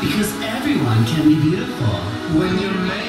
Because everyone can be beautiful. When you're made.